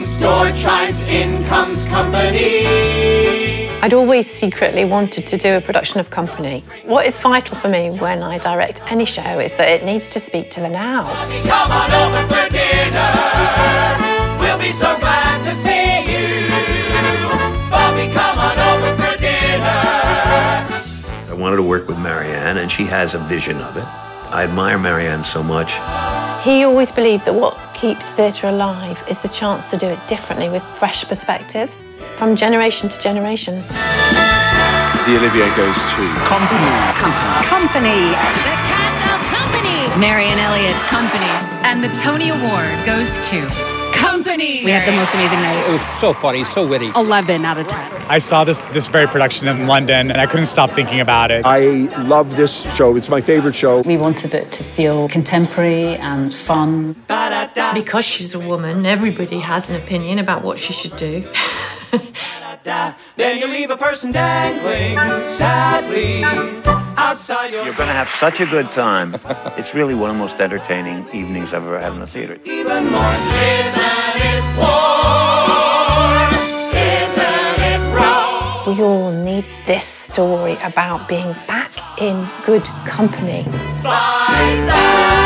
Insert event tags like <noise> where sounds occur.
Store chimes, in comes company. I'd always secretly wanted to do a production of Company. What is vital for me when I direct any show is that it needs to speak to the now. Come on over for dinner. We'll be so glad to see you. Bobbie, come on over for dinner. I wanted to work with Marianne, and she has a vision of it. I admire Marianne so much. He always believed that what keeps theatre alive is the chance to do it differently with fresh perspectives from generation to generation. The Olivier goes to Company. Company. Company. The cast of Company. Marianne Elliott, Company. And the Tony Award goes to Company. We had the most amazing night. It was so funny, so witty. 11 out of 10. I saw this this very production in London, and I couldn't stop thinking about it. I love this show. It's my favorite show. We wanted it to feel contemporary and fun. Because she's a woman, everybody has an opinion about what she should do. <laughs> Then you leave a person dangling sadly outside your You're going to have such a good time. it's really one of the most entertaining evenings I've ever had in the theater. even more. Isn't it warm? Isn't it raw? We all need this story about being back in good company. By side.